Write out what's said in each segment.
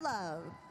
love.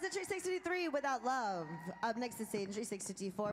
that's the 363 without love. Up next is stage 364.